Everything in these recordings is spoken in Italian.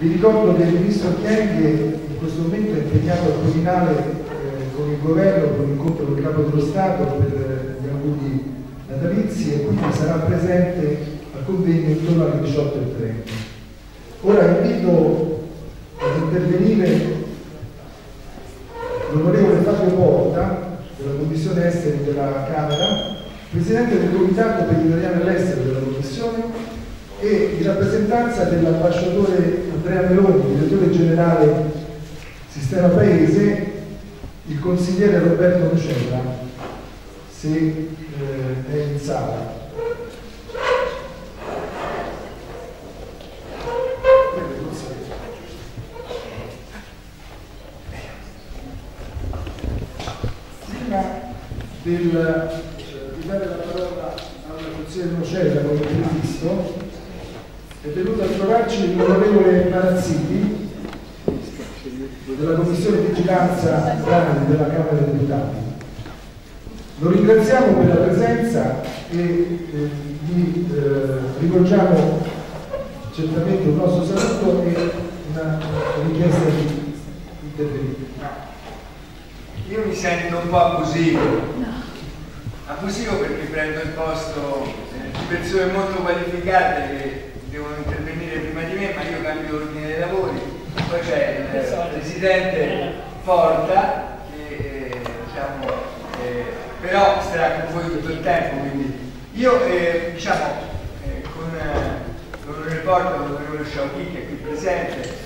Vi ricordo che il Ministro Chienghe in questo momento è impegnato al Quirinale eh, con il governo, con l'incontro del Capo dello Stato per gli auguri natalizi e quindi sarà presente al convegno intorno alle 18.30. Ora invito ad intervenire l'onorevole Fabio Porta della Commissione Esteri della Camera, Presidente del Comitato per gli italiani all'estero della Commissione e in rappresentanza dell'ambasciatore Andrea Meloni, direttore generale Sistema Paese, il consigliere Roberto Nocella, se eh, è in sala. Del, di dare la parola al consigliere Nocella come previsto, è venuto a trovarci l'onorevole Marazzini della Commissione Vigilanza Grandi della Camera dei Deputati. Lo ringraziamo per la presenza e eh, gli eh, rivolgiamo certamente un nostro saluto e una richiesta di intervenire. Io mi sento un po' abusivo. Abusivo perché prendo il posto eh, di persone molto qualificate che devono intervenire prima di me, ma io cambio l'ordine dei lavori. Poi c'è il eh, presidente Porta che eh, diciamo, eh, però starà con voi tutto il tempo, quindi io eh, diciamo eh, con eh, l'onorevole Porta, l'onorevole Sciauchi che è qui presente,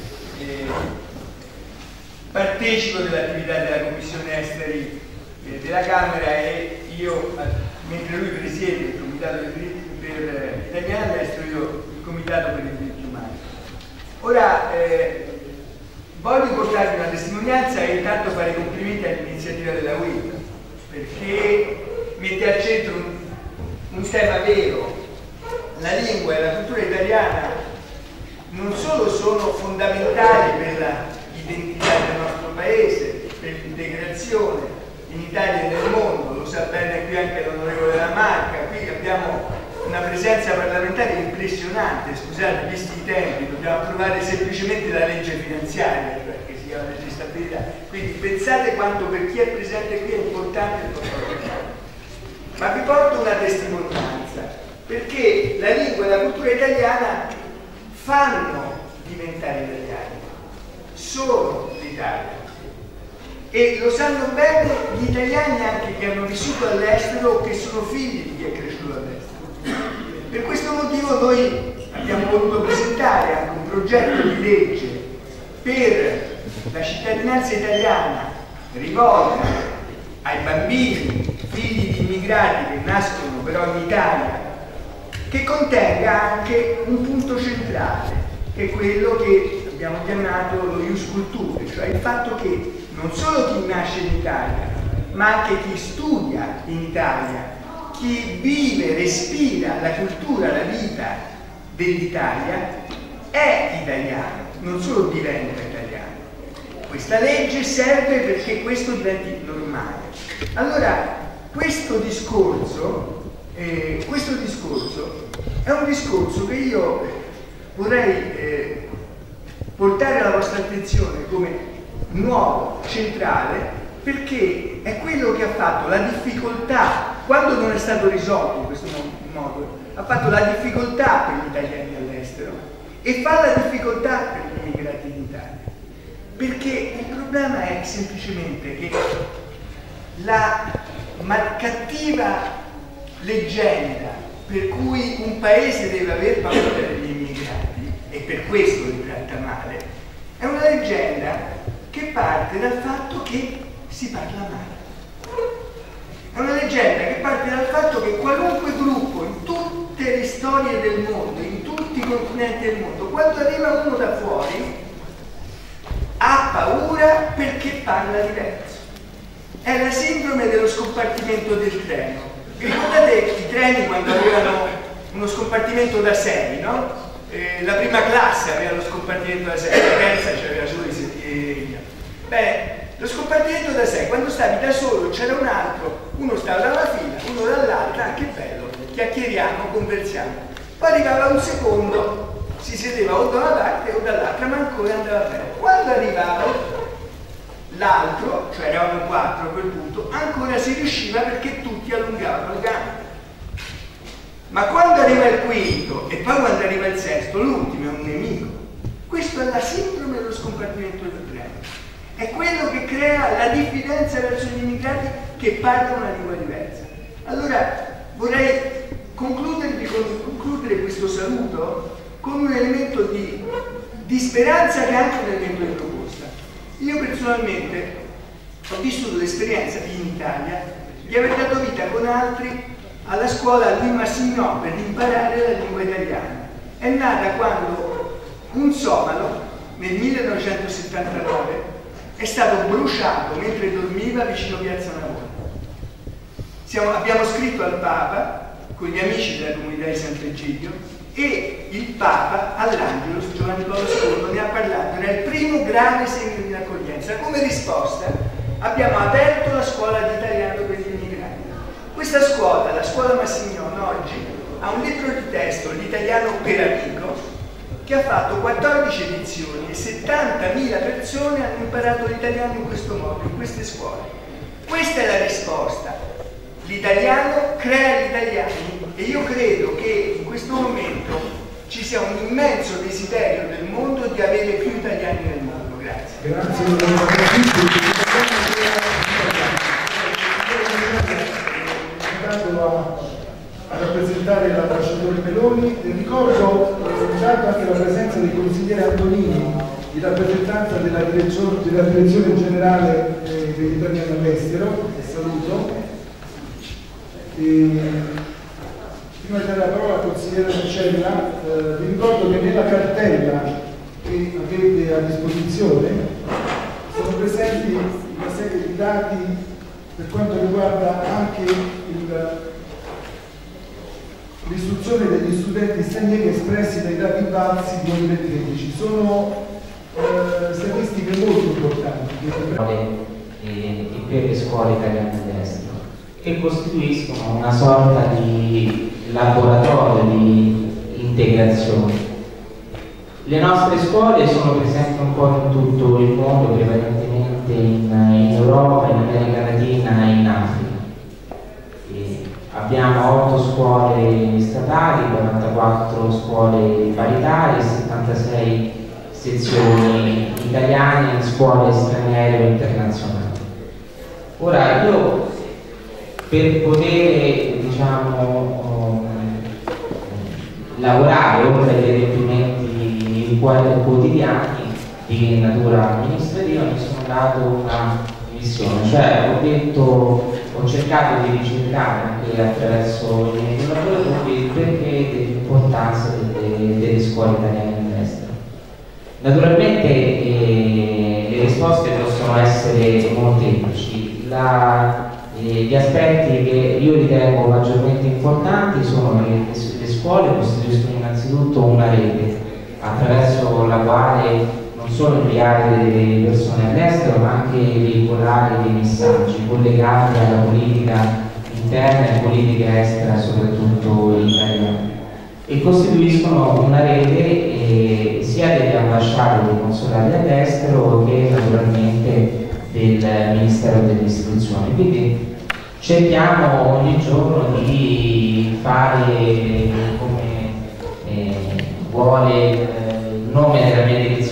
partecipo dell'attività della Commissione Esteri della Camera e io, mentre lui presiede il Comitato per gli italiani all'estero, io Comitato per i diritti umani. Ora, eh, voglio portarvi una testimonianza e intanto fare i complimenti all'iniziativa della WIP, perché mette al centro un, un tema vero. La lingua e la cultura italiana non solo sono fondamentali per l'identità del nostro paese, per l'integrazione in Italia e nel mondo, lo sa bene qui anche l'onorevole Lamarca, qui abbiamo una presenza parlamentare impressionante, scusate, visti i tempi, dobbiamo approvare semplicemente la legge finanziaria, perché si chiama legge stabilità. Quindi pensate quanto per chi è presente qui è importante il controllo Ma vi porto una testimonianza, perché la lingua e la cultura italiana fanno diventare italiani, sono l'Italia. E lo sanno bene gli italiani anche che hanno vissuto all'estero o che sono figli di chi è cresciuto all'estero. Per questo motivo noi abbiamo voluto presentare anche un progetto di legge per la cittadinanza italiana rivolta ai bambini, figli di immigrati che nascono però in Italia, che contenga anche un punto centrale, che è quello che abbiamo chiamato lo ius culture, cioè il fatto che non solo chi nasce in Italia, ma anche chi studia in Italia chi vive, respira la cultura, la vita dell'Italia è italiano, non solo diventa italiano. Questa legge serve perché questo diventi normale. Allora, questo discorso, eh, questo discorso è un discorso che io vorrei eh, portare alla vostra attenzione come nuovo, centrale, perché è quello che ha fatto la difficoltà, quando non è stato risolto in questo modo, ha fatto la difficoltà per gli italiani all'estero e fa la difficoltà per gli immigrati in Italia. Perché il problema è semplicemente che la cattiva leggenda per cui un paese deve aver paura degli immigrati e per questo li tratta male, è una leggenda che parte dal fatto che si parla male. È una leggenda che parte dal fatto che qualunque gruppo in tutte le storie del mondo, in tutti i continenti del mondo, quando arriva uno da fuori, ha paura perché parla diverso. È la sindrome dello scompartimento del treno. Vi ricordate i treni quando avevano uno scompartimento da 6, no? Eh, la prima classe aveva lo scompartimento da 6, la terza c'aveva solo i sedili. Beh, lo scompartimento da sé, quando stavi da solo c'era un altro, uno stava dalla fila, uno dall'altra, che bello, chiacchieriamo, conversiamo. Poi arrivava un secondo, si sedeva o da una parte o dall'altra, ma poi andava bene. Quando arrivava l'altro, cioè eravamo quattro a quel punto, ancora si riusciva perché tutti allungavano le gambe. Ma quando arriva il quinto e poi quando arriva il sesto, l'ultimo è un nemico. Questo è la sindrome dello scompartimento del treno. È quello che crea la diffidenza verso gli immigrati che parlano una lingua diversa. Allora vorrei concludere questo saluto con un elemento di, di speranza che anche elemento di proposta. Io personalmente ho vissuto l'esperienza in Italia di aver dato vita con altri alla scuola Louis Massignon per imparare la lingua italiana. È nata quando un somalo nel 1979 è stato bruciato mentre dormiva vicino Piazza Navona. Siamo, abbiamo scritto al Papa con gli amici della comunità di Sant'Egidio e il Papa all'Angelus, Giovanni Paolo II, ne ha parlato, il primo grave segno di accoglienza. Come risposta abbiamo aperto la scuola di italiano per gli immigrati. Questa scuola, la scuola Massignon, oggi ha un libro di testo, l'italiano per amico, che ha fatto 14 edizioni e 70.000 persone hanno imparato l'italiano in questo modo, in queste scuole. Questa è la risposta L'italiano crea gli italiani e io credo che in questo momento ci sia un immenso desiderio del mondo di avere più italiani nel mondo. Grazie. Grazie. a rappresentare l'ambasciatore Meloni ricordo intanto anche la presenza del consigliere Antonini in rappresentanza della direzione, della direzione generale eh, degli all'estero. E saluto. E, prima di dare la parola al consigliere Roccella, eh, vi ricordo che nella cartella che avete a disposizione sono presenti una serie di dati per quanto riguarda anche l'istruzione degli studenti stranieri espressi dai dati balzi 2013. Sono eh, statistiche molto importanti. E, per le scuole italiane all'estero che costituiscono una sorta di laboratorio di integrazione. Le nostre scuole sono presenti un po' in tutto il mondo, prevalentemente in, in Europa, in America Latina e in Africa. Abbiamo 8 scuole statali, 44 scuole paritarie, 76 sezioni italiane scuole straniere o internazionali. Ora io per poter diciamo, um, lavorare oltre agli adempimenti quotidiani di natura amministrativa mi sono dato una missione, cioè ho detto, ho cercato di ricercare anche attraverso i miei collaboratori il perché dell'importanza delle, delle, scuole italiane all'estero. Naturalmente eh, le risposte possono essere molteplici. La, gli aspetti che io ritengo maggiormente importanti sono che le scuole costituiscono innanzitutto una rete attraverso la quale solo inviare delle persone all'estero ma anche veicolare dei messaggi collegati alla politica interna e politica estera soprattutto italiana e costituiscono una rete eh, sia delle ambasciate dei consolati all'estero che naturalmente del Ministero dell'Istruzione. Quindi cerchiamo ogni giorno di fare come eh, vuole eh, il nome della mia direzione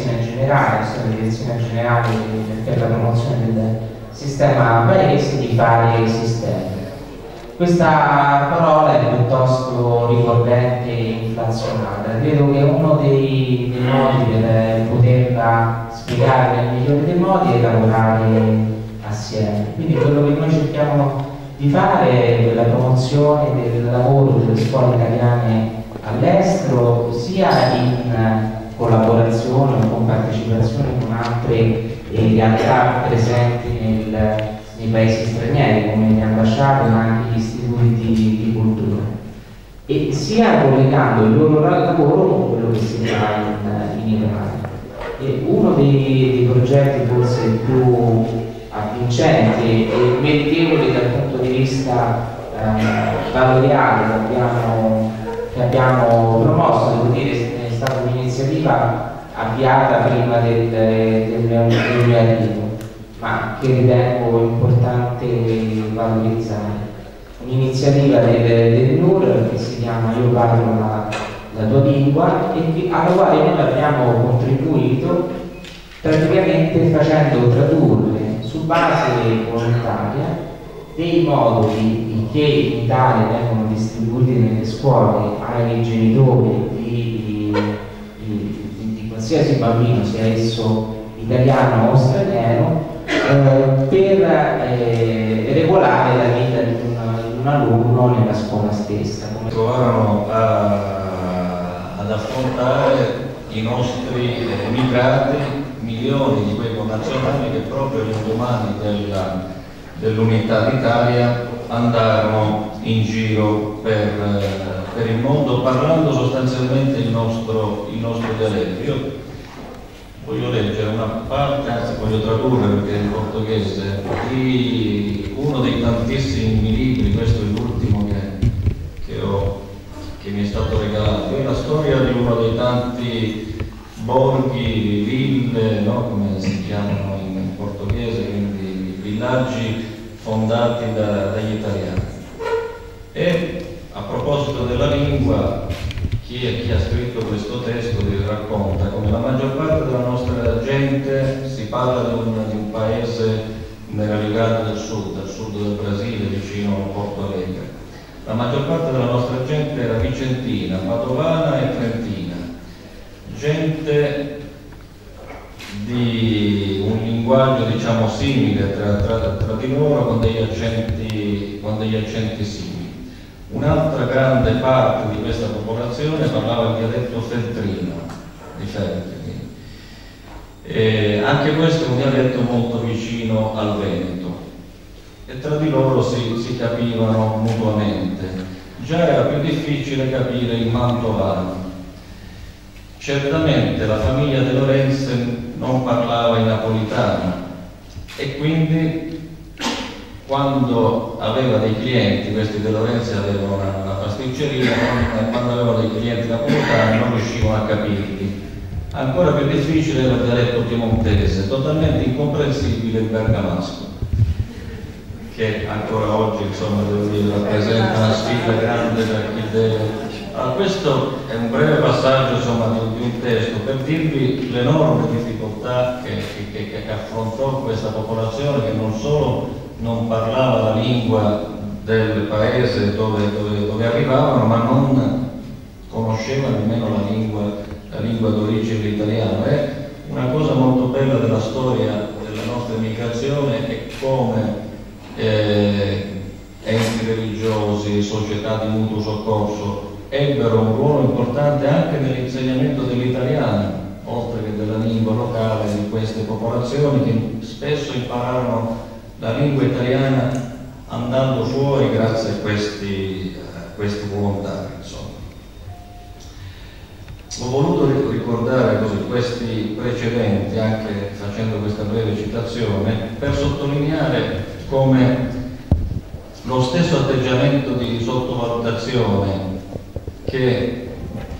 generale, sono la direzione generale per la promozione del sistema paese, di fare sistemi. Questa parola è piuttosto ricorrente e inflazionata, credo che uno dei, dei modi per poterla spiegare nel migliore dei modi è lavorare assieme. Quindi quello che noi cerchiamo di fare la promozione del lavoro delle scuole italiane all'estero sia in collaborazione o con partecipazione con altre eh, realtà presenti nel, nei paesi stranieri come le ambasciate ma anche gli istituti di, di cultura e sia collegando il loro lavoro con quello che si fa in, in Italia. E uno dei, dei progetti forse più avvincenti e meritevoli dal punto di vista eh, valoriale che abbiamo, che abbiamo promosso, devo dire è stata un'iniziativa avviata prima del, del, mio arrivo, ma che ritengo importante valorizzare. Un'iniziativa del, del NUR che si chiama Io parlo la, la tua lingua e che, alla quale noi abbiamo contribuito praticamente facendo tradurre su base volontaria dei moduli che in Italia vengono distribuiti nelle scuole ai genitori qualsiasi bambino, sia esso italiano o straniero, eh, per eh, regolare la vita di un, un, alunno nella scuola stessa. Come... Trovarono ad affrontare i nostri emigrati, milioni di quei connazionali che proprio l'indomani della dell'Unità d'Italia andarono in giro per, per, il mondo parlando sostanzialmente il nostro, il nostro dialetto. Io voglio leggere una parte, anzi voglio tradurre perché è in portoghese, di uno dei tantissimi libri, questo è l'ultimo che, che, ho, che mi è stato regalato, è la storia di uno dei tanti borghi, ville, no? come si chiamano in portoghese, quindi villaggi fondati da, dagli italiani. E proposito della lingua, chi, è, chi ha scritto questo testo vi racconta come la maggior parte della nostra gente si parla di un, di un paese nella Rio del Sud, al sud del Brasile, vicino a Porto Alegre. La maggior parte della nostra gente era vicentina, padovana e trentina, gente di un linguaggio diciamo simile tra, tra, tra di loro con degli, accenti, con degli accenti simili. Un'altra grande parte di questa popolazione parlava il dialetto feltrino di Feltrini. Anche questo è un dialetto molto vicino al Veneto e tra di loro si, si capivano mutuamente. Già era più difficile capire il mantovano. Certamente la famiglia De Lorenzen non parlava in napolitano e quindi quando aveva dei clienti, questi De Lorenzi avevano una, una pasticceria, quando avevano dei clienti napolitani non riuscivano a capirli. Ancora più difficile era il dialetto piemontese, totalmente incomprensibile il bergamasco, che ancora oggi insomma, dire, rappresenta una sfida grande per chi deve allora, questo è un breve passaggio insomma, di, un testo per dirvi l'enorme difficoltà che, che, che, affrontò questa popolazione che non solo non parlava la lingua del paese dove, dove, dove arrivavano, ma non conosceva nemmeno la lingua, lingua d'origine italiana. È una cosa molto bella della storia della nostra immigrazione è come eh, enti religiosi, società di mutuo soccorso ebbero un ruolo importante anche nell'insegnamento dell'italiano, oltre che della lingua locale di queste popolazioni che spesso impararono la lingua italiana andando fuori grazie a questi, a questi volontari. Insomma. Ho voluto ricordare così questi precedenti, anche facendo questa breve citazione, per sottolineare come lo stesso atteggiamento di sottovalutazione che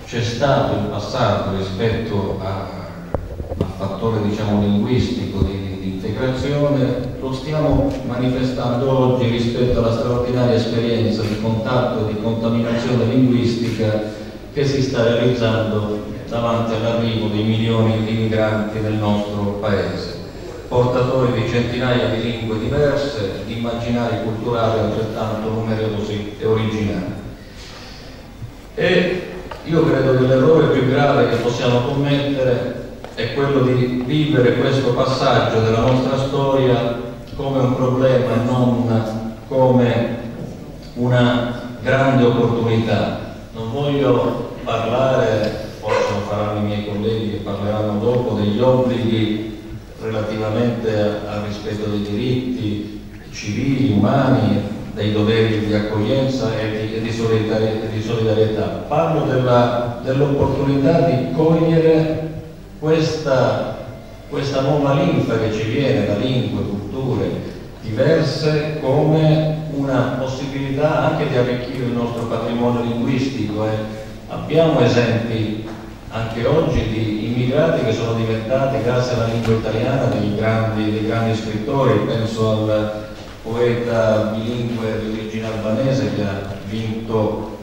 c'è stato in passato rispetto al fattore diciamo, linguistico di, di, integrazione lo stiamo manifestando oggi rispetto alla straordinaria esperienza di contatto e di contaminazione linguistica che si sta realizzando davanti all'arrivo di milioni di migranti nel nostro paese, portatori di centinaia di lingue diverse, di immaginari culturali altrettanto numerosi e originali. E io credo che l'errore più grave che possiamo commettere è quello di vivere questo passaggio della nostra storia come un problema e non come una grande opportunità. Non voglio parlare, forse lo faranno i miei colleghi che parleranno dopo, degli obblighi relativamente al rispetto dei diritti civili, umani dei doveri di accoglienza e di, di, solidarietà, Parlo dell'opportunità di cogliere questa, questa nuova linfa che ci viene da lingue, culture diverse come una possibilità anche di arricchire il nostro patrimonio linguistico. Eh. Abbiamo esempi anche oggi di immigrati che sono diventati, grazie alla lingua italiana, dei grandi, dei grandi scrittori. Penso al poeta bilingue di origine albanese che ha vinto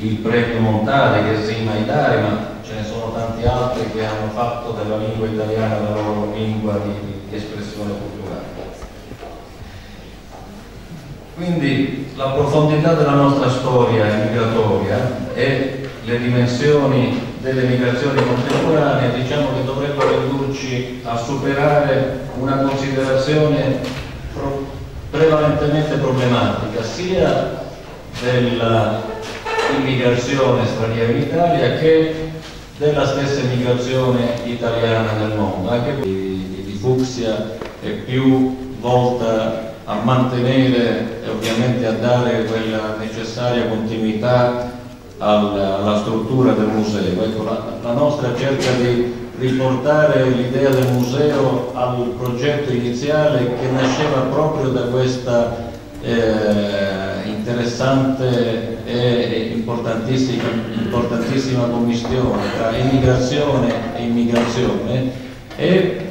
il premio Montale, che è Sima Idari, ma tanti altri che hanno fatto della lingua italiana la loro lingua di, di espressione culturale. Quindi la profondità della nostra storia migratoria e le dimensioni delle migrazioni contemporanee diciamo che dovrebbero indurci a superare una considerazione pro prevalentemente problematica sia dell'immigrazione straniera in Italia che della stessa immigrazione italiana nel mondo. Anche di, di Fuxia è più volta a mantenere e ovviamente a dare quella necessaria continuità alla, alla struttura del museo. Ecco, la, la nostra cerca di riportare l'idea del museo al progetto iniziale che nasceva proprio da questa eh, interessante e importantissima, importantissima commissione tra immigrazione e immigrazione e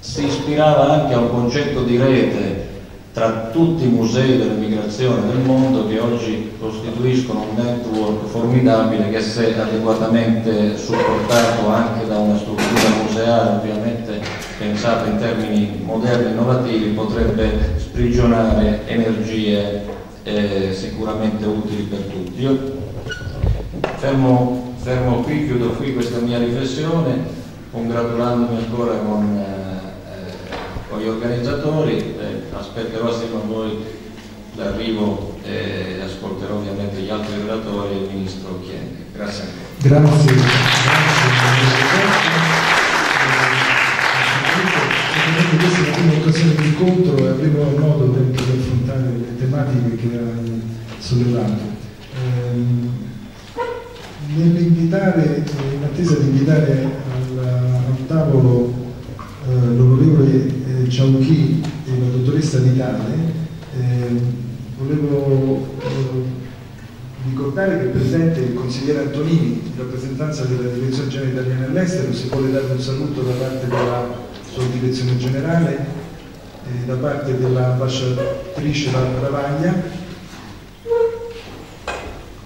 si ispirava anche a un concetto di rete tra tutti i musei dell'immigrazione del mondo che oggi costituiscono un network formidabile che se adeguatamente supportato anche da una struttura museale ovviamente pensata in termini moderni e innovativi potrebbe sprigionare energie eh, sicuramente utili per tutti. Io fermo, fermo qui, chiudo qui questa mia riflessione congratulandomi ancora con eh, con gli organizzatori, eh, aspetterò assieme a voi l'arrivo e ascolterò ovviamente gli altri relatori e il Ministro Chiende. Grazie ancora. Grazie. Grazie. Questa è la prima occasione di incontro e avremo modo tematiche che hai sollevato. Ehm, nell'invitare, in attesa di invitare al, al tavolo eh, l'onorevole Ciauchi e la dottoressa Vitale, eh, volevo eh, ricordare che è presente il consigliere Antonini, in rappresentanza della Direzione Generale Italiana all'Estero, si vuole dare un saluto da parte della sua direzione generale, eh, da parte dell'ambasciatrice Ravaglia.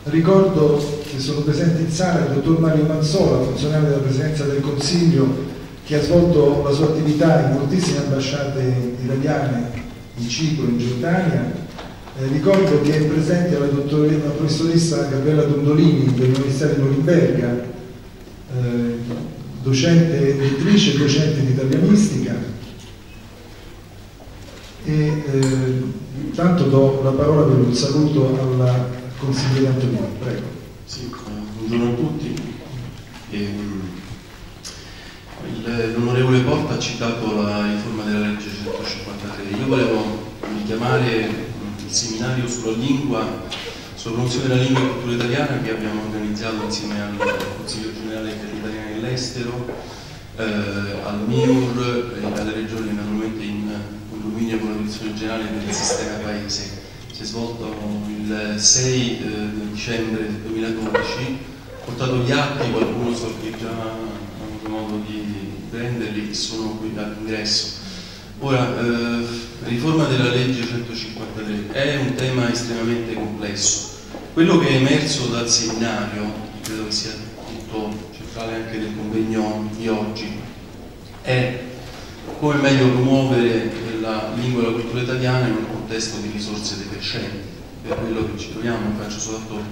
Ricordo che sono presenti in sala il dottor Mario Manzola, funzionario della Presidenza del Consiglio, che ha svolto la sua attività in moltissime ambasciate italiane in Cipro, in Giordania. Eh, ricordo che è presente la, la professoressa Gabriella Dondolini dell'Università di Norimberga, eh, docente, lettrice e docente di italianistica. E eh, tanto do la parola per un saluto al consigliere Antonino. Prego. Sì, buongiorno a tutti. Ehm, L'onorevole Porta ha citato la riforma della legge 153. Io volevo richiamare il seminario sulla lingua, sulla promozione della lingua e cultura italiana che abbiamo organizzato insieme al Consiglio generale per l'italiano all'estero, eh, al MIUR e alle regioni condominio con la direzione generale del sistema paese. Si è svolto il 6 eh, dicembre 2012, ho portato gli atti, qualcuno so che già ha avuto modo di prenderli sono qui all'ingresso. Ora, eh, riforma della legge 153 è un tema estremamente complesso. Quello che è emerso dal seminario, credo che sia tutto centrale anche del convegno di oggi, è come meglio promuovere la lingua e la cultura italiana in un contesto di risorse decrescenti. Per quello che ci troviamo, faccio soltanto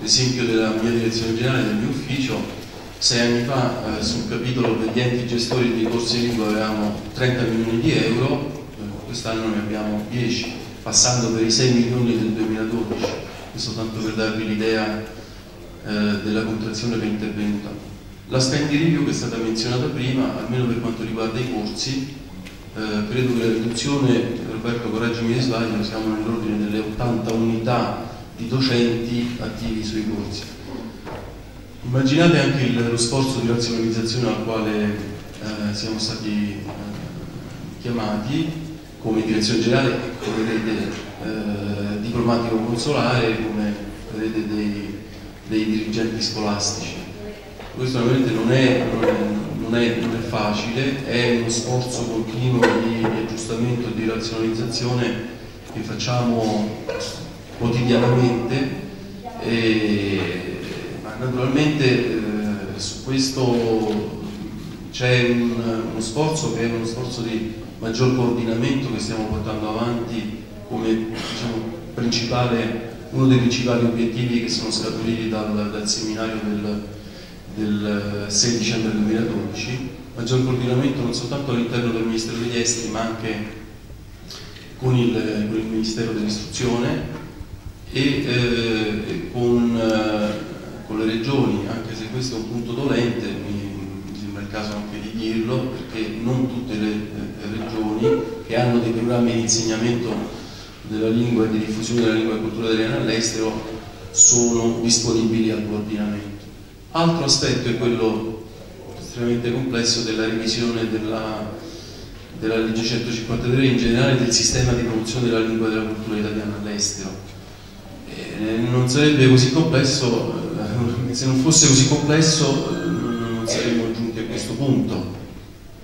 l'esempio della mia direzione generale del mio ufficio, sei anni fa eh, sul capitolo degli enti gestori di corsi di lingua avevamo 30 milioni di euro, eh, quest'anno ne abbiamo 10, passando per i 6 milioni del 2012, questo tanto per darvi l'idea eh, della contrazione che è intervenuta. La spending review che è stata menzionata prima, almeno per quanto riguarda i corsi, eh, credo che la riduzione, Roberto correggimi se sbaglio, siamo nell'ordine delle 80 unità di docenti attivi sui corsi Immaginate anche il, lo sforzo di razionalizzazione al quale eh, siamo stati eh, chiamati come direzione generale, come rete eh, diplomatico-consolare, come rete dei, dei dirigenti scolastici. Questo ovviamente non è, non è, non è, non è facile, è uno sforzo continuo di aggiustamento e di razionalizzazione che facciamo quotidianamente e, ma naturalmente eh, su questo c'è un, uno sforzo che è uno sforzo di maggior coordinamento che stiamo portando avanti come diciamo, uno dei principali obiettivi che sono scaturiti dal, dal seminario del, del 6 dicembre 2012, maggior coordinamento non soltanto all'interno del Ministero degli Esteri ma anche con il, con il Ministero dell'Istruzione e eh, con, eh, con, le regioni, anche se questo è un punto dolente, mi, sembra il caso anche di dirlo, perché non tutte le, le regioni che hanno dei programmi di insegnamento della lingua e di diffusione della lingua e cultura italiana all'estero sono disponibili al coordinamento. Altro aspetto è quello estremamente complesso della revisione della, della legge 153 in generale del sistema di promozione della lingua e della cultura italiana all'estero. Eh, non sarebbe così complesso, eh, se non fosse così complesso eh, non saremmo giunti a questo punto,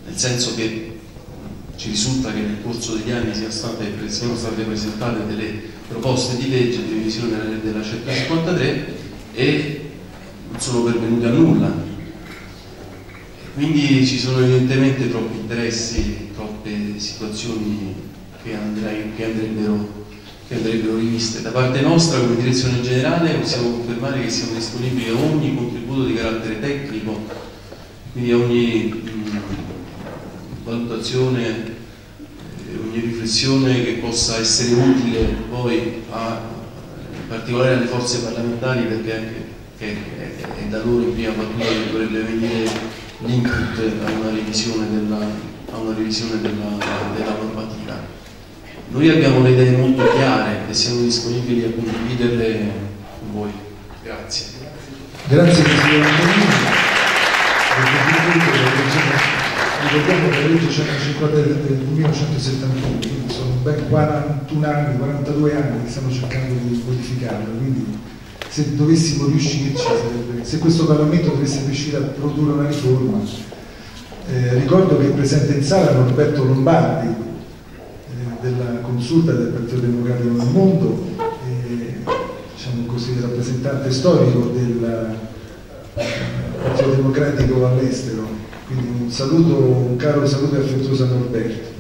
nel senso che ci risulta che nel corso degli anni siano state, siano state presentate delle proposte di legge di revisione della, della 153 e sono pervenute a nulla. Quindi ci sono evidentemente troppi interessi, troppe situazioni che, andrei, che andrebbero che andrebbero riviste. Da parte nostra, come direzione generale, possiamo confermare che siamo disponibili a ogni contributo di carattere tecnico, quindi a ogni mh, valutazione, eh, ogni riflessione che possa essere utile poi a, in particolare alle forze parlamentari perché anche che è, da loro in prima battuta che dovrebbe venire l'input a una revisione della, una revisione della, della normativa. Noi abbiamo le idee molto chiare e siamo disponibili a condividerle con voi. Grazie. Grazie Presidente Ricordiamo che la legge 150 del 1971, quindi sono ben 41 anni, 42 anni che stiamo cercando di modificarla, quindi se dovessimo riuscirci, sarebbe, se questo Parlamento dovesse riuscire a produrre una riforma, eh, ricordo che è presente in sala Norberto Lombardi, della consulta del Partito Democratico nel mondo, e, diciamo così, rappresentante storico del eh, Partito Democratico all'estero. Quindi un saluto, un caro saluto affettuoso a Norberto.